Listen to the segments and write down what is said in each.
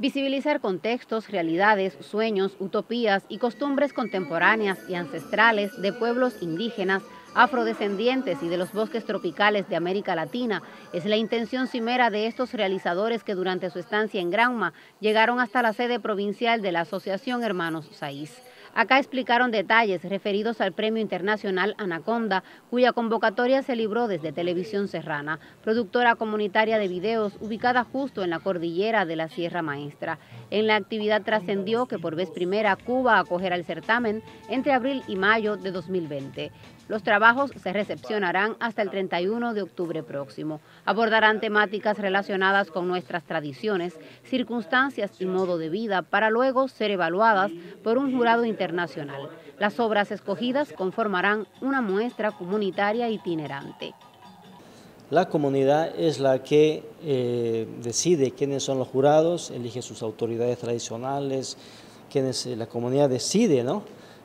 Visibilizar contextos, realidades, sueños, utopías y costumbres contemporáneas y ancestrales de pueblos indígenas, afrodescendientes y de los bosques tropicales de América Latina es la intención cimera de estos realizadores que durante su estancia en Granma llegaron hasta la sede provincial de la Asociación Hermanos Saiz. Acá explicaron detalles referidos al Premio Internacional Anaconda, cuya convocatoria se libró desde Televisión Serrana, productora comunitaria de videos ubicada justo en la cordillera de la Sierra Maestra. En la actividad trascendió que por vez primera Cuba acogerá el certamen entre abril y mayo de 2020. Los trabajos se recepcionarán hasta el 31 de octubre próximo. Abordarán temáticas relacionadas con nuestras tradiciones, circunstancias y modo de vida para luego ser evaluadas por un jurado internacional. Las obras escogidas conformarán una muestra comunitaria itinerante. La comunidad es la que eh, decide quiénes son los jurados, elige sus autoridades tradicionales, quienes la comunidad decide, ¿no?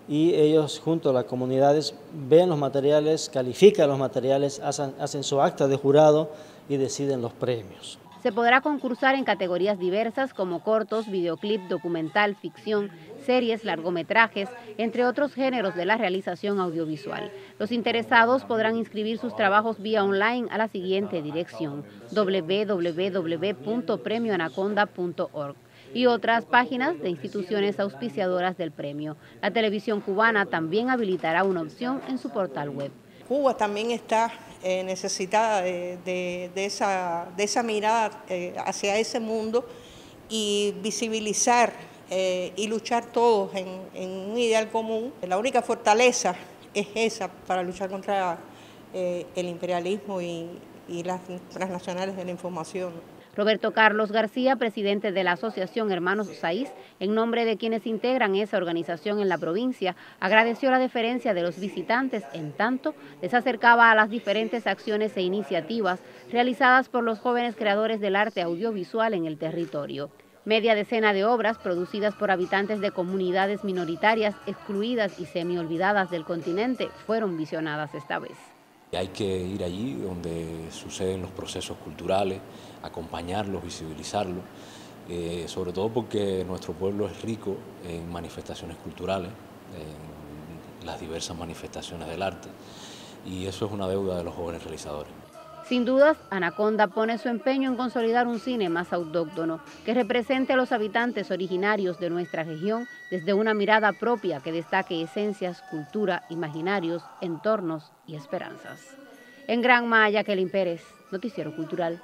y ellos junto a las comunidades ven los materiales, califican los materiales, hacen, su acta de jurado y deciden los premios. Se podrá concursar en categorías diversas como cortos, videoclip, documental, ficción, series, largometrajes, entre otros géneros de la realización audiovisual. Los interesados podrán inscribir sus trabajos vía online a la siguiente dirección www.premioanaconda.org y otras páginas de instituciones auspiciadoras del premio. La televisión cubana también habilitará una opción en su portal web. Cuba también está eh, necesitada de, esa, mirada eh, hacia ese mundo y visibilizar eh, y luchar todos en, un ideal común. La única fortaleza es esa para luchar contra el imperialismo y, las transnacionales de la información. Roberto Carlos García, presidente de la Asociación Hermanos Saiz, en nombre de quienes integran esa organización en la provincia, agradeció la deferencia de los visitantes, en tanto les acercaba a las diferentes acciones e iniciativas realizadas por los jóvenes creadores del arte audiovisual en el territorio. Media decena de obras producidas por habitantes de comunidades minoritarias excluidas y semi-olvidadas del continente fueron visionadas esta vez. Hay que ir allí donde suceden los procesos culturales, acompañarlos, visibilizarlos, eh, sobre todo porque nuestro pueblo es rico en manifestaciones culturales, en las diversas manifestaciones del arte, y eso es una deuda de los jóvenes realizadores. Sin dudas, Anaconda pone su empeño en consolidar un cine más autóctono, que represente a los habitantes originarios de nuestra región desde una mirada propia que destaque esencias, cultura, imaginarios, entornos y esperanzas. En Gran Maya, Kelly Pérez, Noticiero Cultural.